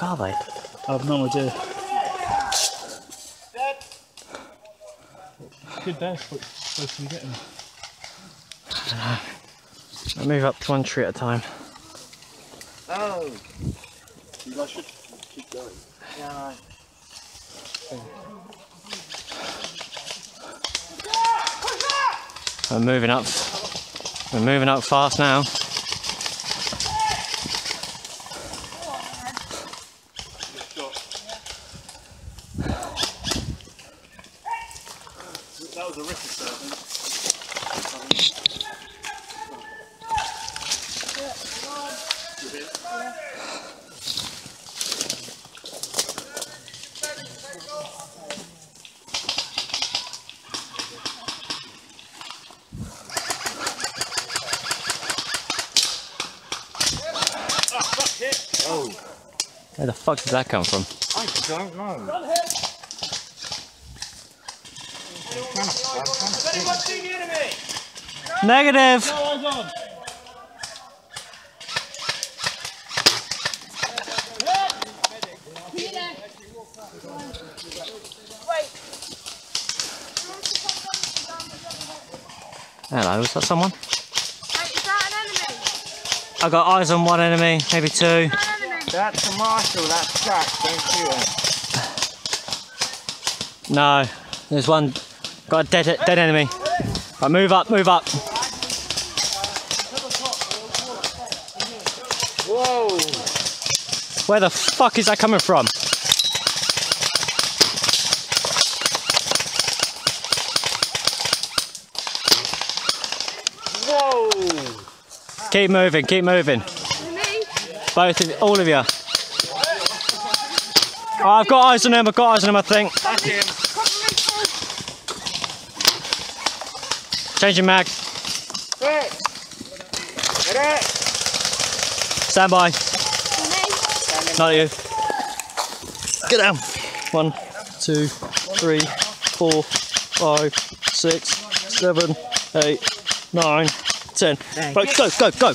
fuck are they? I have no idea. Good day, what supposed to getting. I move up to one tree at a time. Oh. You guys should keep going. Yeah. We're moving up. We're moving up fast now. Was a ricky serve, Where the fuck did that come from? I don't know. I'm trying to, I'm trying to think. Negative! Eyes! Hello, is that someone? Wait, is that an enemy? I got eyes on one enemy, maybe two. That enemy? That's a marshal, that's Jack, don't shoot him. No, there's one. Got a dead dead enemy. Right, move up, move up. Whoa! Where the fuck is that coming from? Whoa! Keep moving, keep moving. Both of you, all of you. Oh, I've got eyes on him, I've got eyes on him, I think. Changing. Get it! Stand by. Not you. Get down. One, two, three, four, five, six, seven, eight, nine, ten. Right, go, go, go.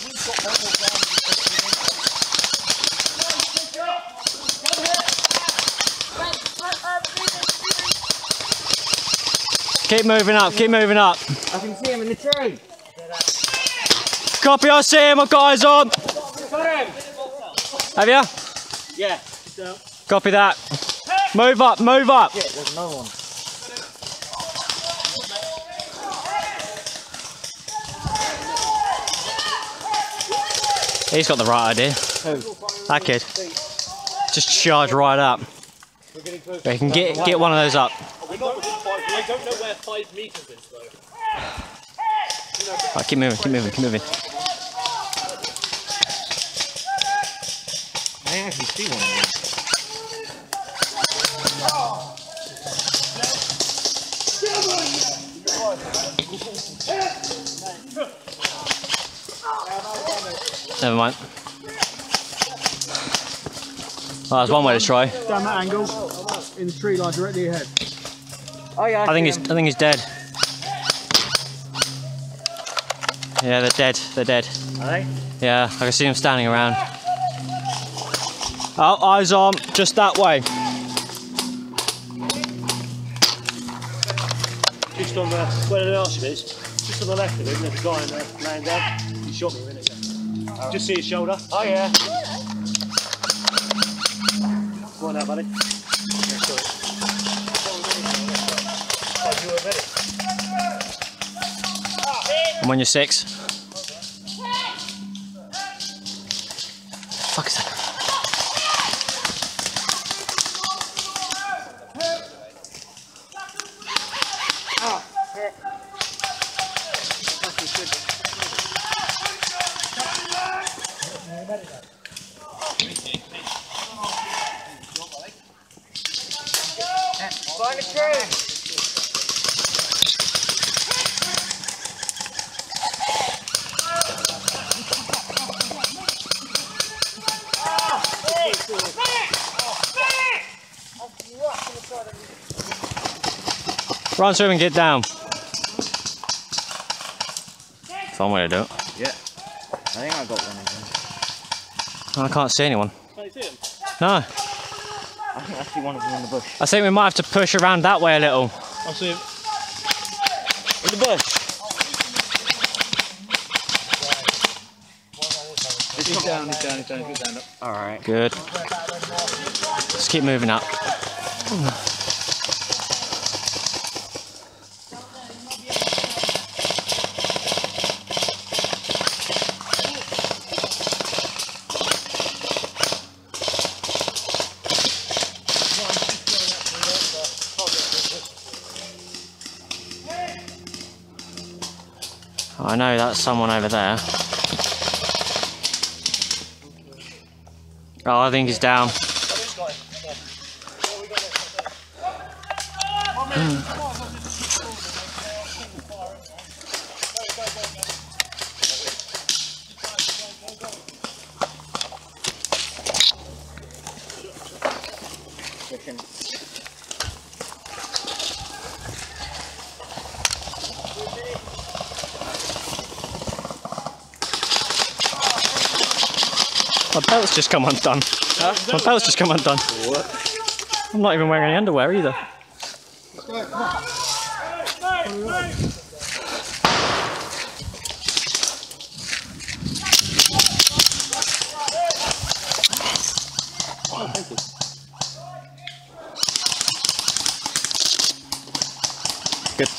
Keep moving up, keep moving up. I can see him in the tree. Copy, I see him, I've got eyes on. Got him! Have you? Yeah. Copy that. Move up, move up. Yeah, there's another one. He's got the right idea. That kid. Just charge right up. We can get get one of those up. We're not within five, I don't know where five metres is though. Right, keep moving, keep moving, keep moving. I actually see one of them. Never mind. Oh, that's one way to try. Down that angle, in the tree line directly ahead. Oh yeah, I think he's see I think he's dead. Yeah, they're dead. They're dead. Are they? Yeah, I can see them standing around. Oh, eyes on, just that way. Just on the, where the arch is, just on the left of him, there's a guy in there laying down. He shot me a minute ago. Oh. Just see his shoulder. Oh yeah. Come on now, buddy. I'm on your six. Fuck is that? Run through and get down. Fun way to do it. Yeah. I think I got one of them. I can't see anyone. Can you see him? No. I think I see one of them in the bush. I think we might have to push around that way a little. I see him. In the bush. He's down, he's down, he's down, he's down. Alright. Good. Just keep moving up. I know that's someone over there. Oh, I think he's down. My belt's just come undone. My belt's just come undone. I'm not even wearing any underwear either. Good.